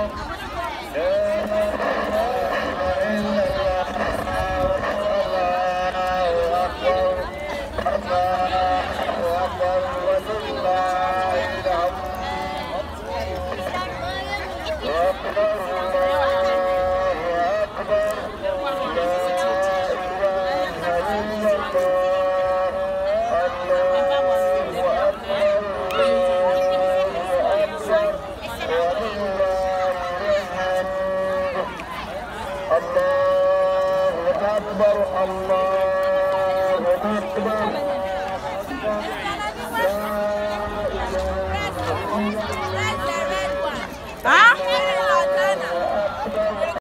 어, الله أكبر الله أكبر.